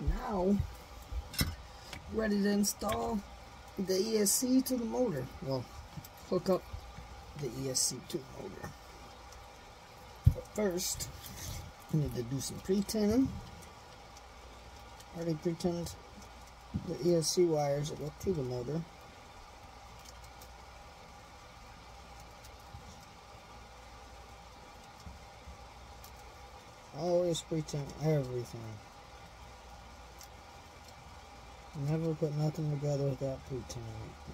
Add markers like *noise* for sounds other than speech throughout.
now ready to install the ESC to the motor. Well, hook up the ESC to the motor. But first, we need to do some pre-tinning. Already pre-tinned the ESC wires that go to the motor. Always pre-tint everything. Never put nothing together without pre-tinting it.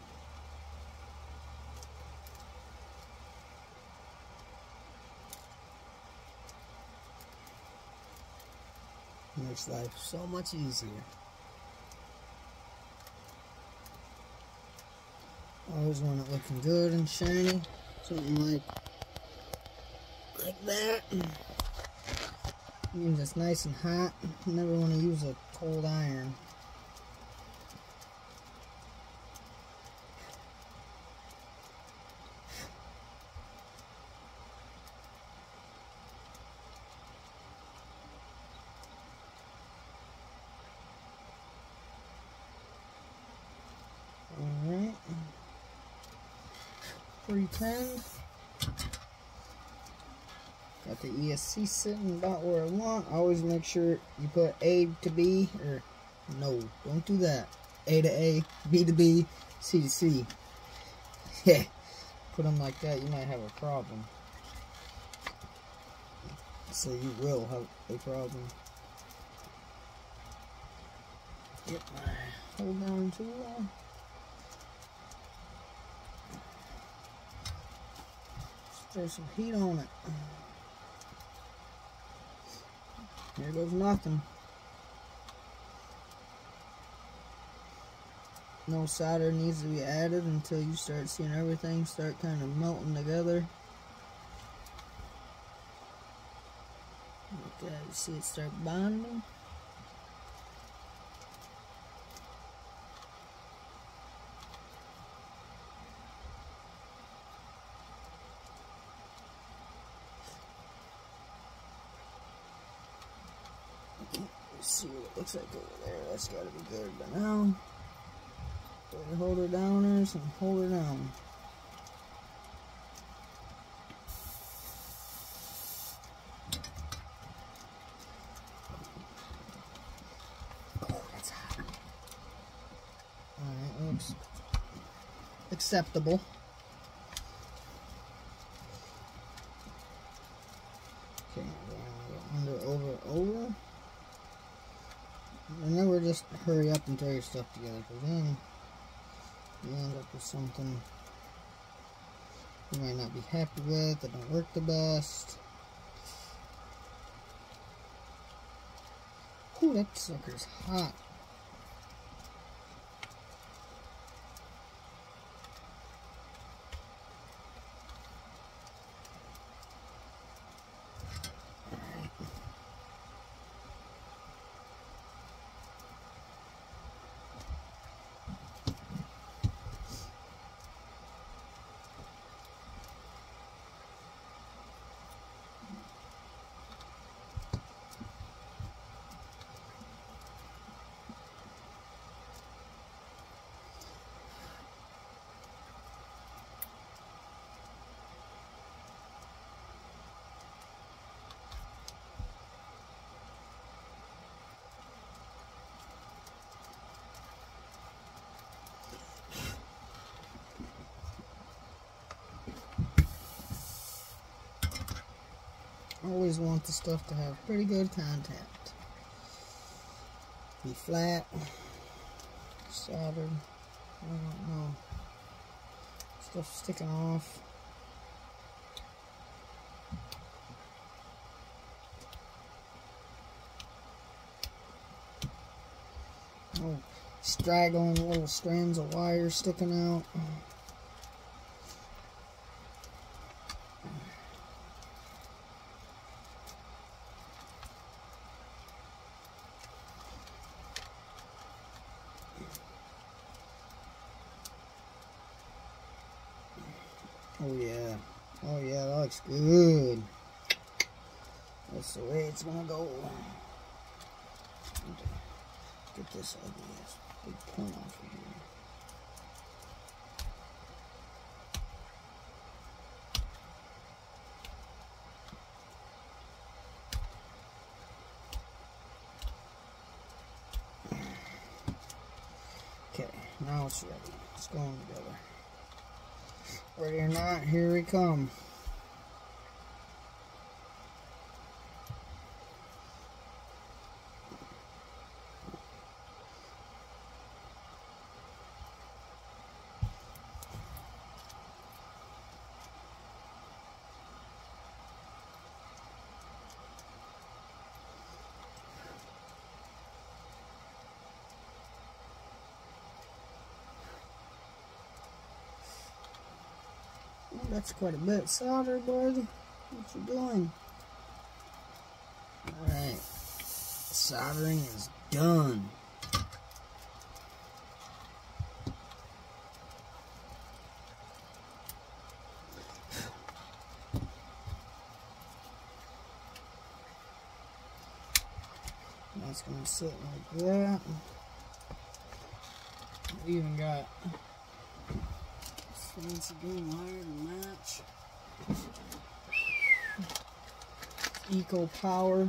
Makes life so much easier. Always want it looking good and shiny. Something like like that. *clears throat* Means it's nice and hot. Never want to use a cold iron. 310. Got the ESC sitting about where I want. Always make sure you put A to B, or no, don't do that. A to A, B to B, C to C. *laughs* Yeah, put them like that, you might have a problem. So you will have a problem. Get my hold down too long. Throw some heat on it. Here goes nothing. No solder needs to be added until you start seeing everything start kind of melting together. That, you see it start bonding. Let's see what it looks like over there. That's got to be good by now. Put the holder downers and hold her down. Oh, that's hot. Alright, looks acceptable. Okay, under, over, over. Remember, just hurry up and throw your stuff together, because then you end up with something you might not be happy with, that don't work the best. Ooh, that sucker's hot. Always want the stuff to have pretty good contact. Be flat, soldered, I don't know. Stuff sticking off. Oh, straggling little strands of wire sticking out. Oh yeah. Oh yeah, that looks good. That's the way it's gonna go. get this ugly ass big point off of here. Okay, now it's ready. It's going together. Ready or not, here we come. That's quite a bit solder, bud. What you doing? Alright. Soldering is done. That's gonna sit like that. We even got fancy green wire to match. Eco Power.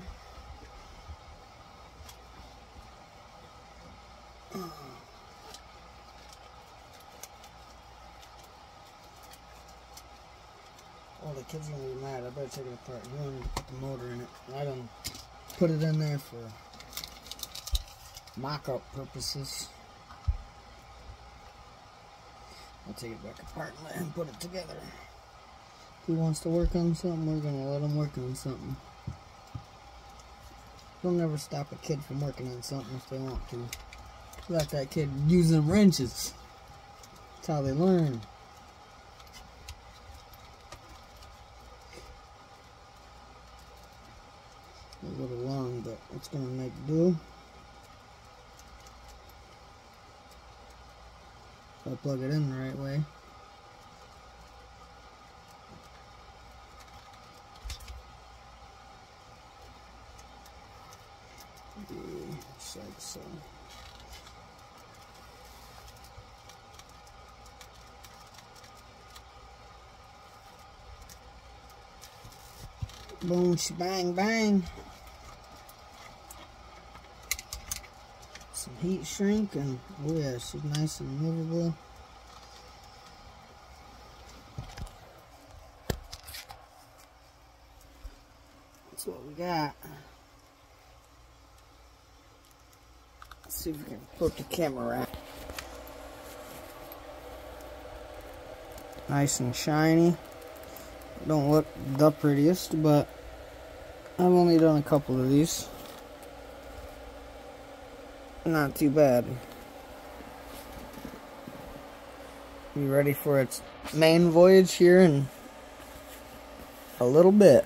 Oh, the kid's gonna be mad. I better take it apart. You want to put the motor in it. I don't put it in there for mock-up purposes. I'll take it back apart and put it together. If he wants to work on something, we're going to let him work on something. We'll never stop a kid from working on something if they want to. Let that kid use them wrenches. That's how they learn. A little long, but it's going to make do. If I plug it in the right way. Just like so. Boom, bang, bang. Some heat shrink and oh yeah, she's nice and movable. That's what we got. Let's see if we can put the camera out. Nice and shiny. Don't look the prettiest, but I've only done a couple of these. Not too bad. Be ready for its main voyage here in a little bit.